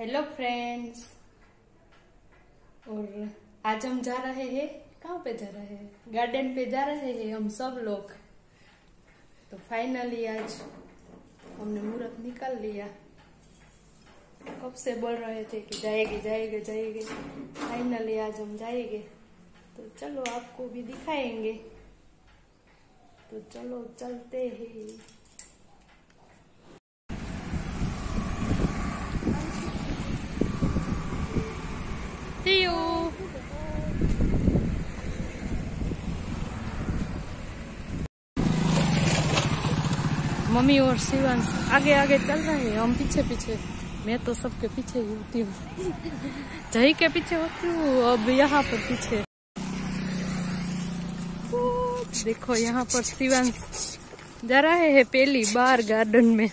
Hello friends और आज हम जा रहे हैं, कहाँ पे जा रहे हैं? गार्डन पे जा रहे हैं हम सब लोग। तो फाइनली आज हमने मुहूर्त निकाल लिया। कब से बोल रहे थे कि जाएँगे जाएँगे जाएँगे। फाइनली आज हम जाएँगे। तो चलो आपको भी दिखाएँगे। तो चलो चलते हैं। मम्मी और शिवांश आगे आगे चल रहे हैं। हम पीछे पीछे। मैं तो सबके पीछे ही होती हूँ। जही के पीछे होती हूँ, अब यहाँ पर पीछे। देखो यहाँ पर शिवांश जा रहे हैं पहली बार गार्डन में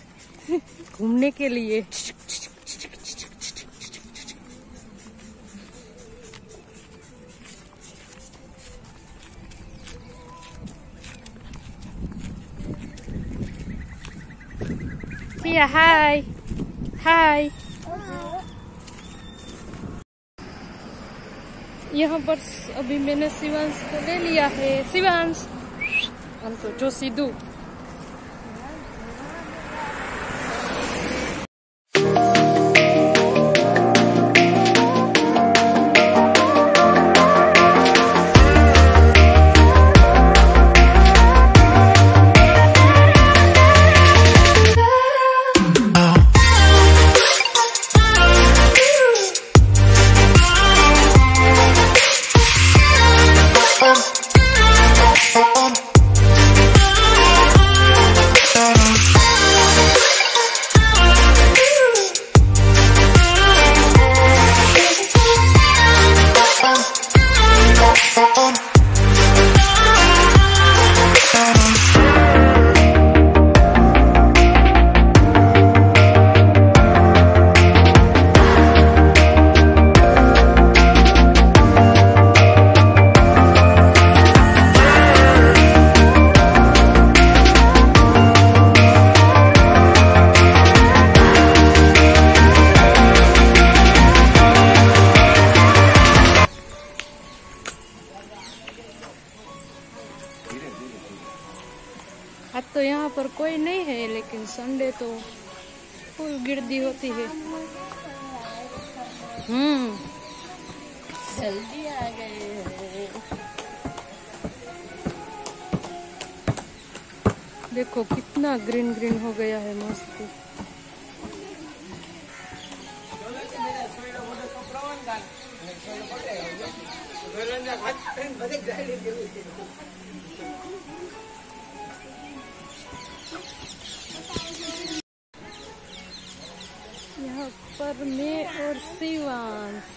घूमने के लिए। Tia, hi. Hi. यहाँ पर अभी मैंने शिवांश को ले लिया है शिवांश हम तो जो सीधू जल्दी आ गए हैं। देखो, कितना ग्रीन ग्रीन हो गया है मस्त। यहाँ पर मैं और Shivansh.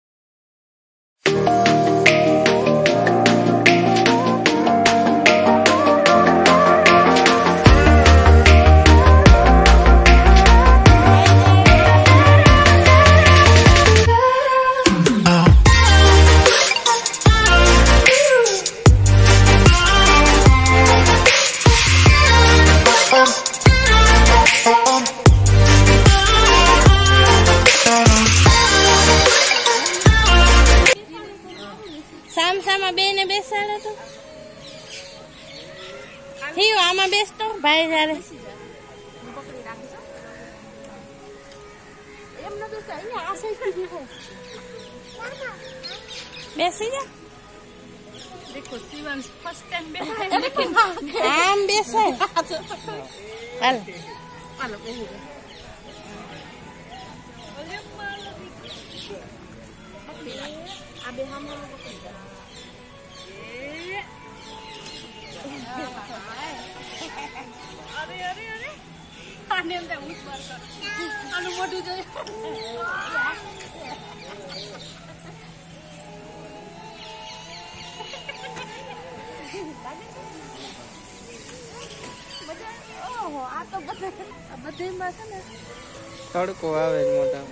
Bye, Nani. Besinya? Dekut, આને એમ થાય ઉઠ બાર કર. આનું મોઢું જોયું ઓહો આ તો બધે. બધેમાં છે ને. તડકો આવે મોટા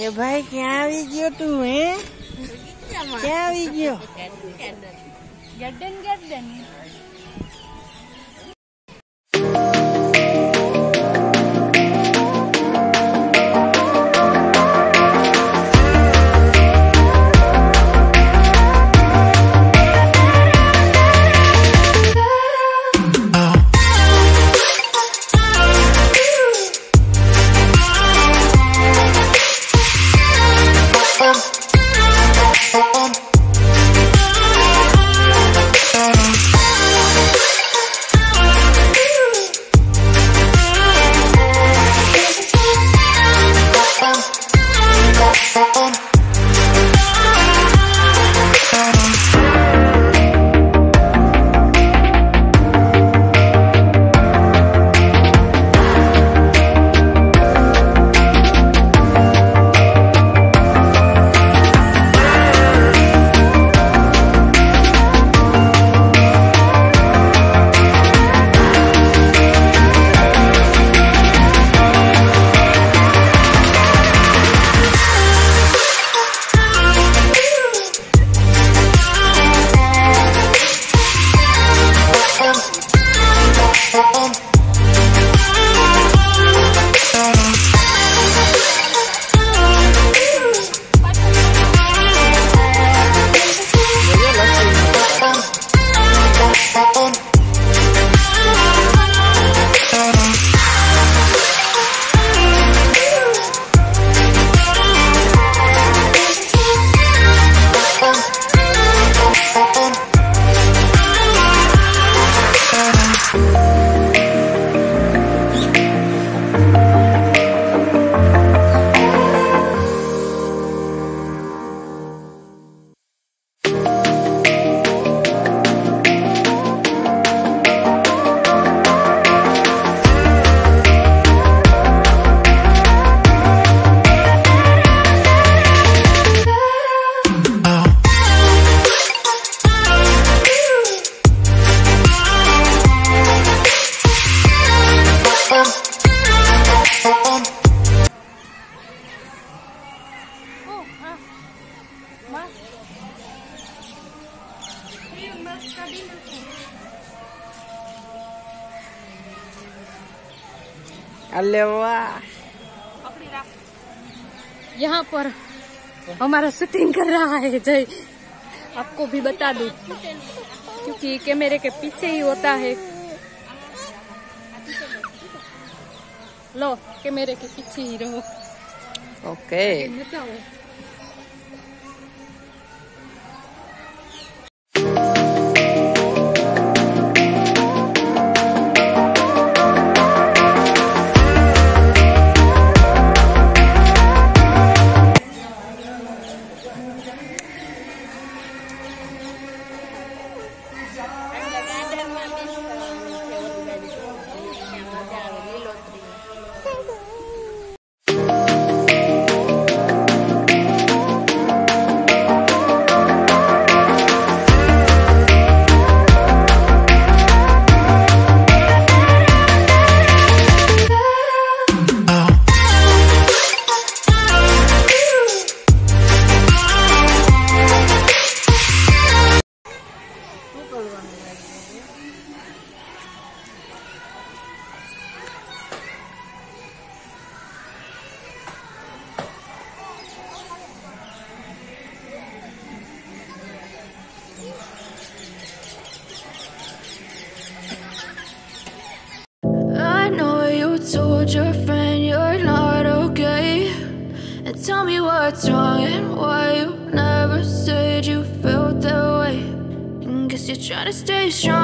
એ ભાઈ ક્યાં આવી ગયો તું હે? ક્યાં આવી ગયો? गड्डन गड्डन वाह. यहाँ पर हमारा शूटिंग कर रहा है जय। आपको भी बता दू क्योंकि कैमरे के पीछे ही होता है। लो कैमरे के पीछे ही रहो। ओके बताओ Stay strong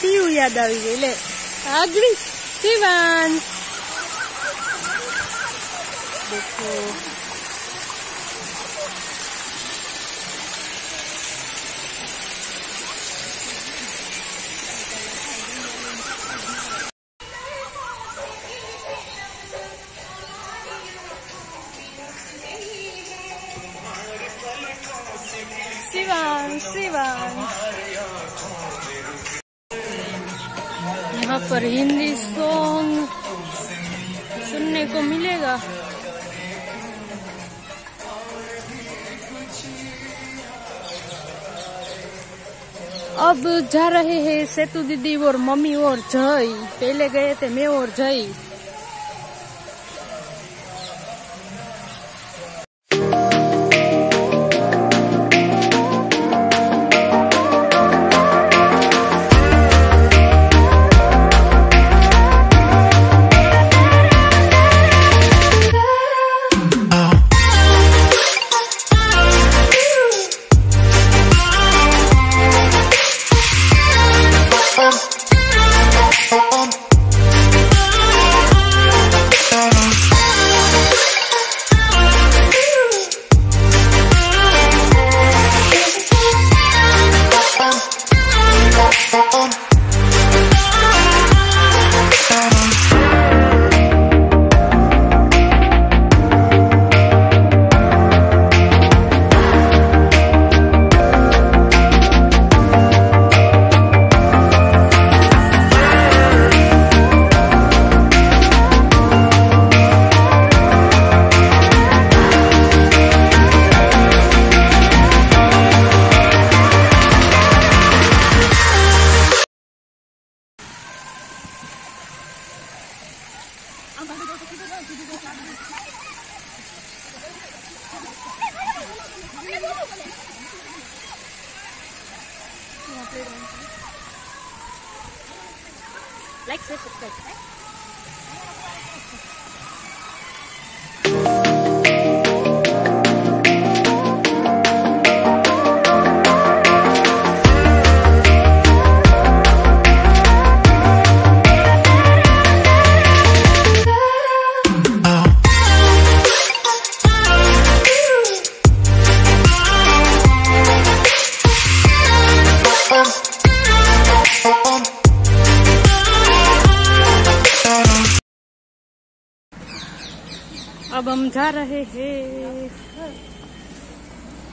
più ya Davide Agri Steven Betul अब जा रहे हैं सेतु दीदी और मम्मी और जय। पहले गए थे मैं और जय।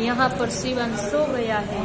यहाँ पर शिवन सो गया है।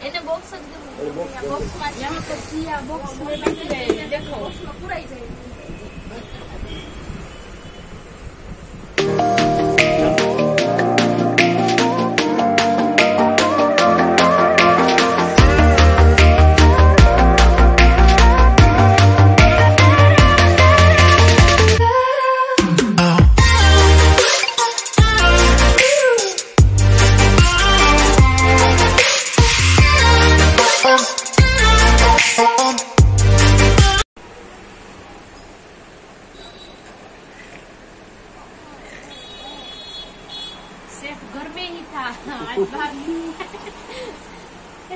In de boxen heb de box. Ja, maar ik zie box. Ik maar. घर में ही था आज बाहर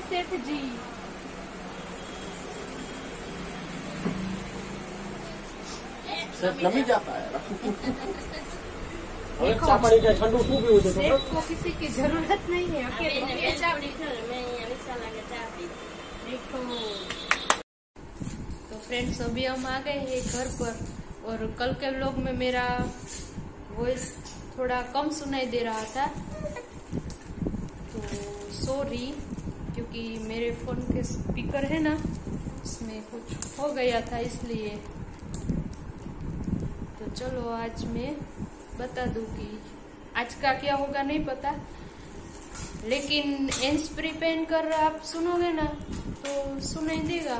सेठ जी नहीं जाता है ठंडू हो जाता को किसी की ज़रूरत नहीं है तो फ्रेंड्स तो अभी हम आ गए हैं घर पर और कल के व्लॉग में मेरा वॉइस थोड़ा कम सुनाई दे रहा था। तो सॉरी क्योंकि मेरे फ़ोन के स्पीकर है ना उसमें कुछ हो गया था इसलिए। तो चलो आज मैं बता दूँ कि आज का क्या होगा नहीं पता। लेकिन एंस प्री पेन कर आप सुनोगे ना तो सुनाई देगा।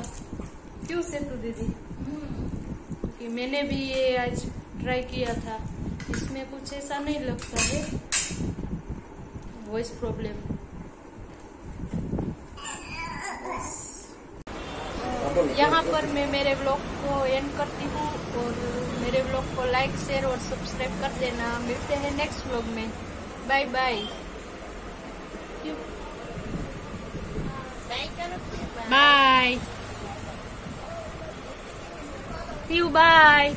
क्यों से तो दीदी? कि मैंने भी ये आज ट्राई किया था। इसमें कुछ ऐसा नहीं लगता है। वॉइस प्रॉब्लम यहाँ पर मैं मेरे ब्लॉग को एंड करती हूँ और मेरे ब्लॉग को लाइक शेयर और सब्सक्राइब कर देना। मिलते हैं नेक्स्ट ब्लॉग में। Bye bye bye you bye